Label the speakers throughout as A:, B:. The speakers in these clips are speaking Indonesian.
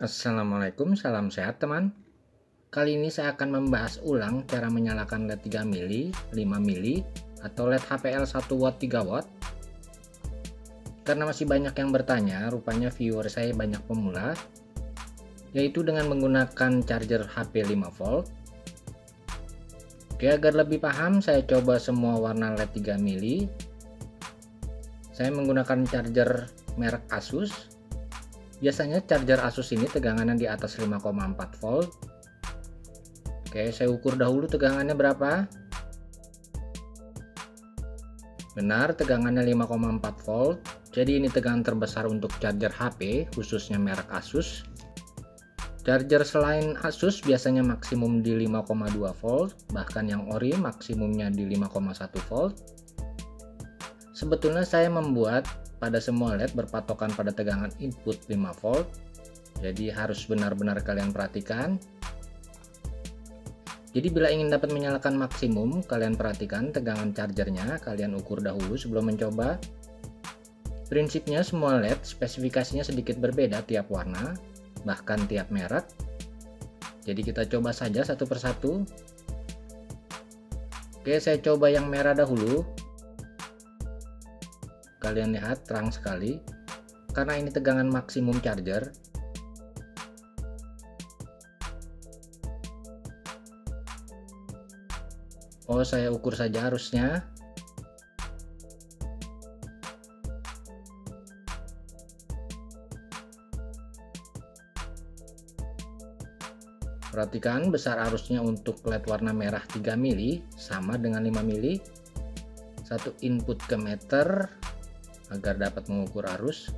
A: Assalamualaikum, salam sehat teman. Kali ini saya akan membahas ulang cara menyalakan LED 3 mili, 5 mili, atau LED HPL 1 watt 3 watt. Karena masih banyak yang bertanya, rupanya viewer saya banyak pemula, yaitu dengan menggunakan charger HP 5 volt. Oke, agar lebih paham, saya coba semua warna LED 3 mili. Saya menggunakan charger merek Asus Biasanya charger Asus ini tegangannya di atas 5,4 volt. Oke, saya ukur dahulu tegangannya berapa. Benar, tegangannya 5,4 volt. Jadi ini tegangan terbesar untuk charger HP, khususnya merek Asus. Charger selain Asus biasanya maksimum di 5,2 volt, bahkan yang ori maksimumnya di 5,1 volt. Sebetulnya saya membuat pada semua LED berpatokan pada tegangan input 5 volt. Jadi harus benar-benar kalian perhatikan. Jadi bila ingin dapat menyalakan maksimum kalian perhatikan tegangan chargernya. Kalian ukur dahulu sebelum mencoba. Prinsipnya semua LED spesifikasinya sedikit berbeda tiap warna bahkan tiap merek. Jadi kita coba saja satu persatu. Oke saya coba yang merah dahulu kalian lihat terang sekali. Karena ini tegangan maksimum charger. Oh saya ukur saja arusnya Perhatikan besar arusnya untuk LED warna merah 3 mili sama dengan 5 mili. Satu input ke meter agar dapat mengukur arus.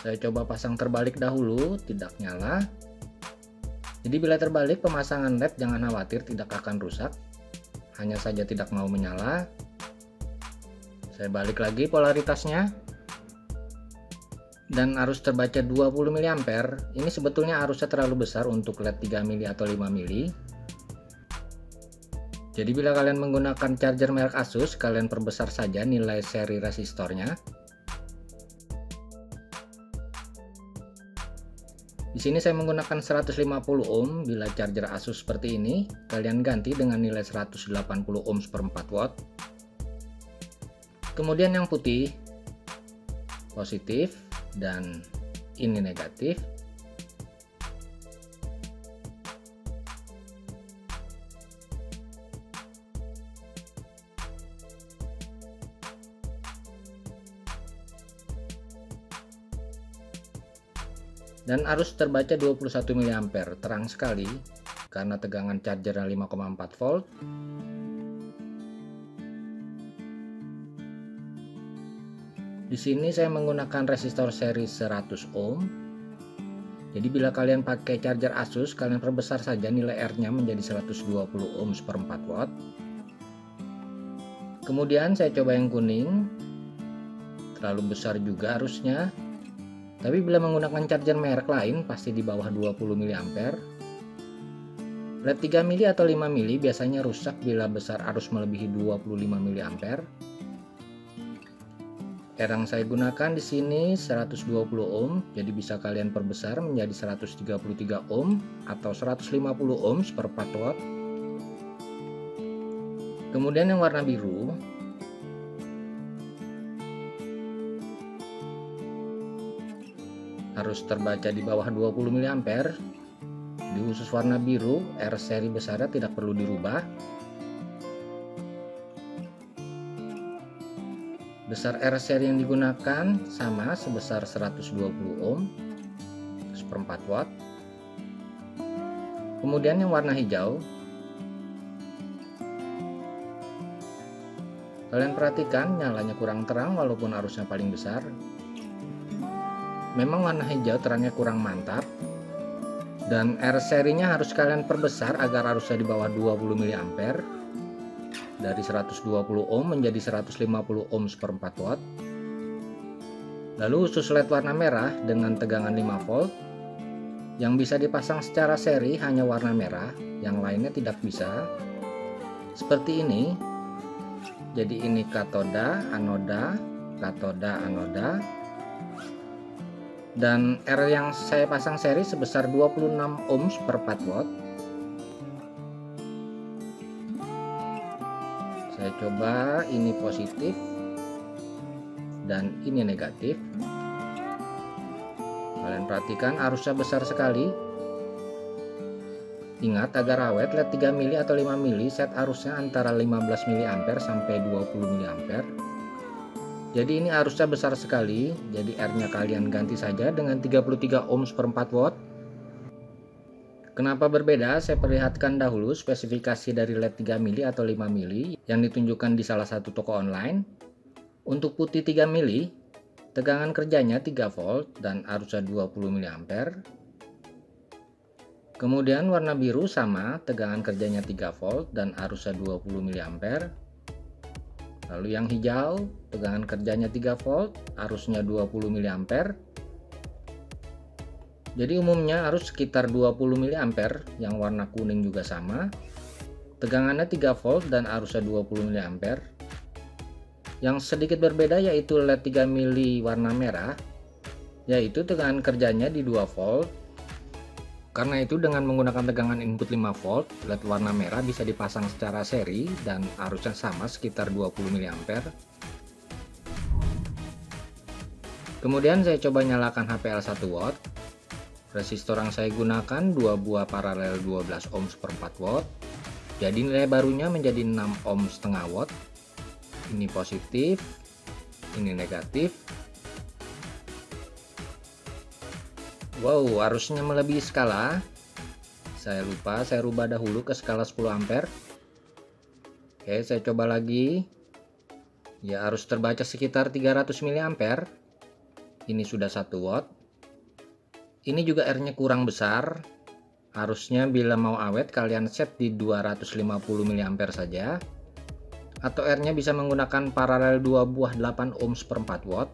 A: Saya coba pasang terbalik dahulu tidak nyala. Jadi bila terbalik pemasangan led jangan khawatir tidak akan rusak. Hanya saja tidak mau menyala. Saya balik lagi polaritasnya. Dan arus terbaca 20 mA ini sebetulnya arusnya terlalu besar untuk led 3 mili atau 5 mili jadi bila kalian menggunakan charger merek Asus, kalian perbesar saja nilai seri resistornya. Di sini saya menggunakan 150 ohm, bila charger Asus seperti ini, kalian ganti dengan nilai 180 ohm per 4 watt. Kemudian yang putih, positif, dan ini negatif. Dan arus terbaca 21 mA terang sekali karena tegangan charger 5,4 volt. Di sini saya menggunakan resistor seri 100 ohm. Jadi bila kalian pakai charger Asus kalian perbesar saja nilai R nya menjadi 120 ohm per 4 watt. Kemudian saya coba yang kuning. Terlalu besar juga arusnya tapi bila menggunakan charger merek lain pasti di bawah 20 mA. LED 3 mili atau 5 mili biasanya rusak bila besar arus melebihi 25 mA. Erang saya gunakan di sini 120 ohm, jadi bisa kalian perbesar menjadi 133 ohm atau 150 ohm per 4 watt. Kemudian yang warna biru harus terbaca di bawah 20 mA di khusus warna biru R seri besarnya tidak perlu dirubah. Besar R seri yang digunakan sama sebesar 120 ohm seperempat watt. Kemudian yang warna hijau. Kalian perhatikan nyalanya kurang terang walaupun arusnya paling besar memang warna hijau terangnya kurang mantap. Dan R serinya harus kalian perbesar agar arusnya di bawah 20 mA dari 120 ohm menjadi 150 ohm per 4 watt. Lalu khusus LED warna merah dengan tegangan 5 volt. Yang bisa dipasang secara seri hanya warna merah yang lainnya tidak bisa. Seperti ini. Jadi ini katoda, anoda, katoda anoda dan R yang saya pasang seri sebesar 26 ohms per 4 watt. Saya coba ini positif dan ini negatif. Kalian perhatikan arusnya besar sekali. Ingat agar awet LED 3 mili atau 5 mili set arusnya antara 15 mA sampai 20 mA jadi ini arusnya besar sekali jadi R nya kalian ganti saja dengan 33 ohms per 4 watt Kenapa berbeda? Saya perlihatkan dahulu spesifikasi dari LED 3 mili atau 5 mili yang ditunjukkan di salah satu toko online. Untuk putih 3 mili, tegangan kerjanya 3 volt dan arusnya 20 mA. Kemudian warna biru sama, tegangan kerjanya 3 volt dan arusnya 20 mA. Lalu yang hijau, tegangan kerjanya 3 volt, arusnya 20 mA jadi umumnya arus sekitar 20 mA yang warna kuning juga sama. Tegangannya 3 volt dan arusnya 20 mA. Yang sedikit berbeda yaitu LED 3 mili warna merah yaitu tegangan kerjanya di 2 volt. Karena itu dengan menggunakan tegangan input 5 volt, LED warna merah bisa dipasang secara seri dan arusnya sama sekitar 20 mA. Kemudian saya coba nyalakan HPL 1 watt Resistor yang saya gunakan dua buah paralel 12 ohms per 4 watt. Jadi nilai barunya menjadi 6 ohm setengah watt. Ini positif, ini negatif. Wow, harusnya melebihi skala. Saya lupa, saya rubah dahulu ke skala 10 ampere. Oke, saya coba lagi. Ya, harus terbaca sekitar 300 mA. Ini sudah 1 watt ini juga R-nya kurang besar. Harusnya bila mau awet kalian set di 250 mA saja. Atau R-nya bisa menggunakan paralel 2 buah 8 ohms per 4 watt.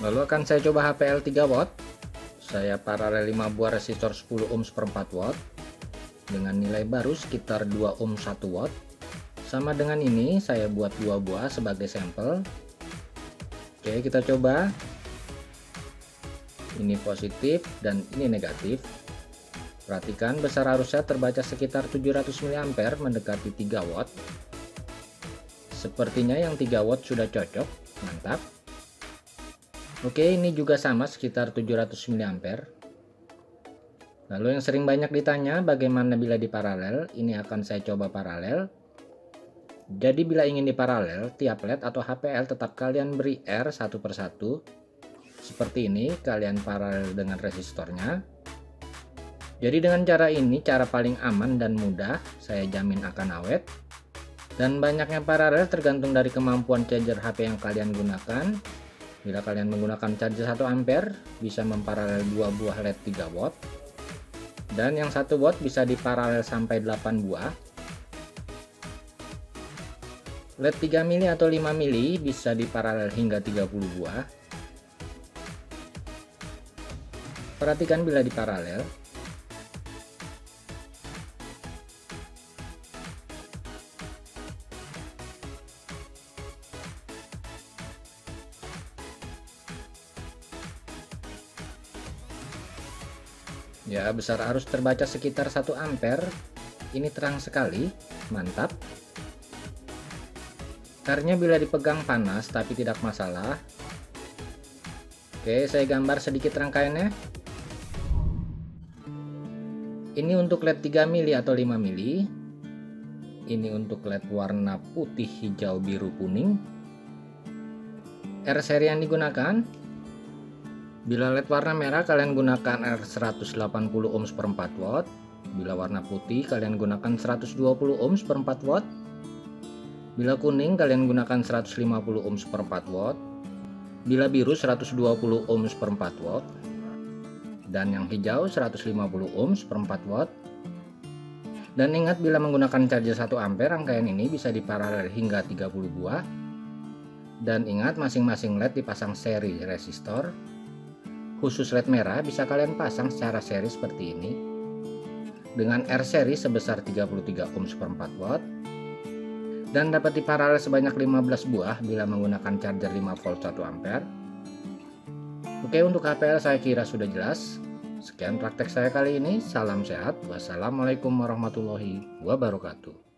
A: Lalu akan saya coba HPL 3 watt. Saya paralel 5 buah resistor 10 ohms per 4 watt dengan nilai baru sekitar 2 ohm 1 watt. Sama dengan ini saya buat dua buah sebagai sampel. Oke kita coba. Ini positif dan ini negatif. Perhatikan besar arusnya terbaca sekitar 700 mA mendekati 3 watt. Sepertinya yang 3 watt sudah cocok. Mantap oke ini juga sama sekitar 700 mA lalu yang sering banyak ditanya bagaimana bila di paralel ini akan saya coba paralel jadi bila ingin diparalel, tiap LED atau HPL tetap kalian beri R satu persatu. Seperti ini, kalian paralel dengan resistornya. Jadi dengan cara ini, cara paling aman dan mudah, saya jamin akan awet. Dan banyaknya paralel tergantung dari kemampuan charger HP yang kalian gunakan. Bila kalian menggunakan charger 1 ampere, bisa memparalel dua buah LED 3 watt. Dan yang 1 watt bisa diparalel sampai 8 buah LED 3 mili atau 5 mili bisa diparalel hingga 30 buah. Perhatikan bila diparalel. Besar arus terbaca sekitar 1 ampere. Ini terang sekali, mantap. Karnya bila dipegang panas tapi tidak masalah. Oke, saya gambar sedikit rangkaiannya. Ini untuk LED 3 mili atau 5 mili. Ini untuk LED warna putih, hijau, biru, kuning. R seri yang digunakan. Bila LED warna merah kalian gunakan R 180 ohms per 4 watt. Bila warna putih kalian gunakan 120 ohms per 4 watt. Bila kuning kalian gunakan 150 ohms per 4 watt. Bila biru 120 ohms per 4 watt. Dan yang hijau 150 ohms per 4 watt. Dan ingat bila menggunakan charger 1 ampere rangkaian ini bisa diparalel hingga 30 buah. Dan ingat masing-masing LED dipasang seri resistor. Khusus LED merah bisa kalian pasang secara seri seperti ini. dengan R seri sebesar 33 ohm per 4 watt dan dapat diparalel sebanyak 15 buah bila menggunakan charger 5 volt 1 ampere. Oke, untuk HPL saya kira sudah jelas. Sekian praktek saya kali ini. Salam sehat. Wassalamualaikum warahmatullahi wabarakatuh.